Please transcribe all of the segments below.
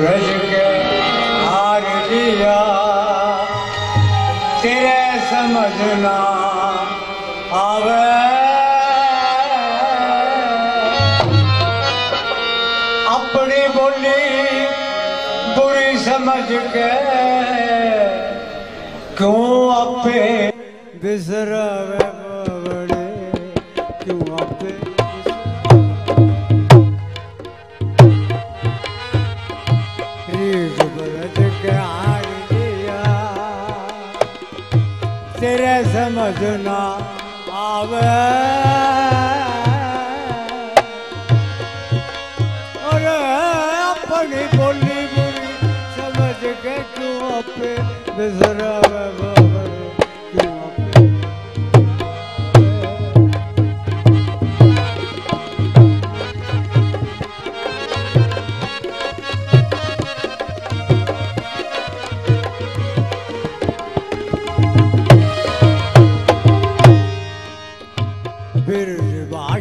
बरस के हार दिया तेरे समझना आवे। अपनी बोली बुरी समझ के क्यों आपे बिसरावे बावड़े? क्यों आपे तेरे समझना आवे और अपनी बोली बुरी समझ के क्यों आपे बिसरावे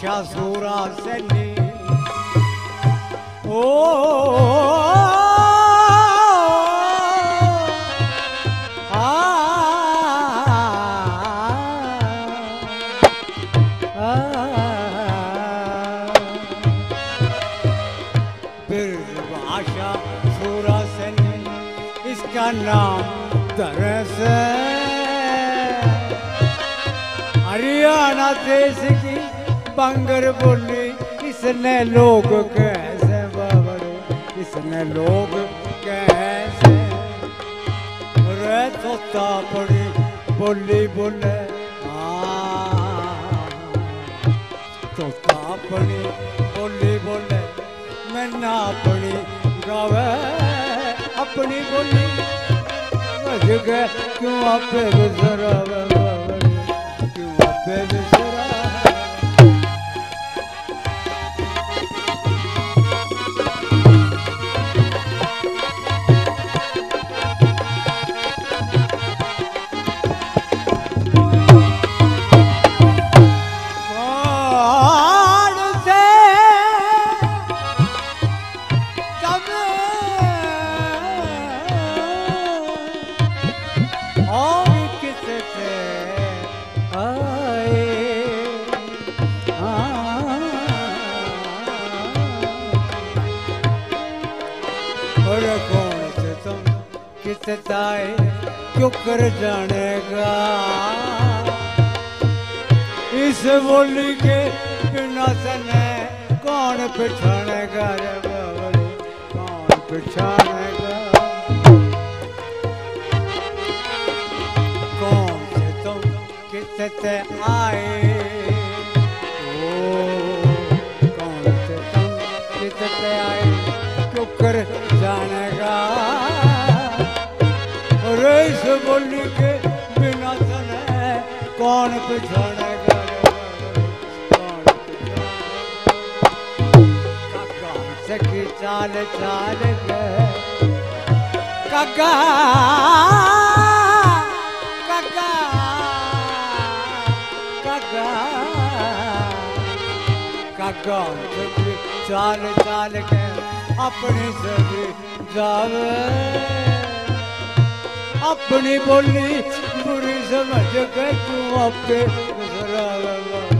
बिरज भाषा सूरा सनी ओ इसका नाम दरस हरियाणा देश की बंगर बोली, इसने लोग कैसे बाबरे इसने लोग कैसे? रे तोता पड़ी बोली बोले हाँ। तोता पड़ी बोली बोले, मैं ना पड़ी गावे, अपनी बोली। गए क्यों आपे गुजरा क्यों आप गुजरा किस आए क्यों कर जानेगा? इस बोली के बिना सने कौन पछानेगा रे बाबरे कौन पछानेगा? कौन से तुम किससे आए? सखी चाल सखी चाल चाल के अपनी सभी जावे। अपनी बोली बुरी समझ के क्यों आपे गुजरावे।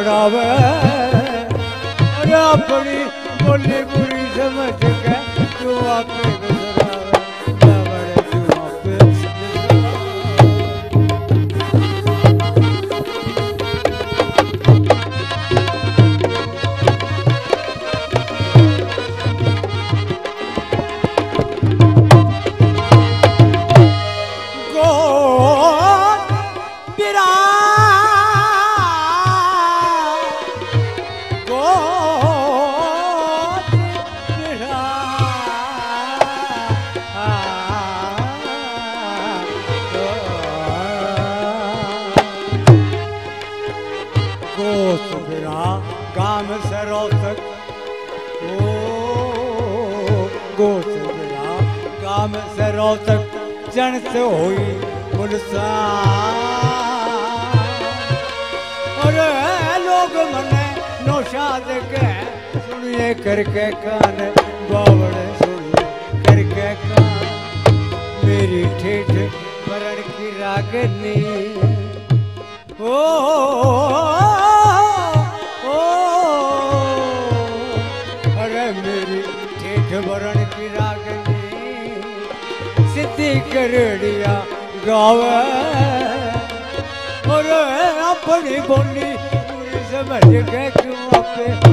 पढ़ावे अरे अपनी बोली बुरी समझ के तू सरोसक ओ गोद बिरा गाम सरोसक जन से हुई मुलसा और लोग मने नौशाद के सुनिए करके कान, बावड़ सुनिए करके कान। मेरी ठेठ मरण की रागनी ओ ओ सिद्धि करड़िया गावे और अपनी बोली पूरी समझ के क्यों आपे गुजरावे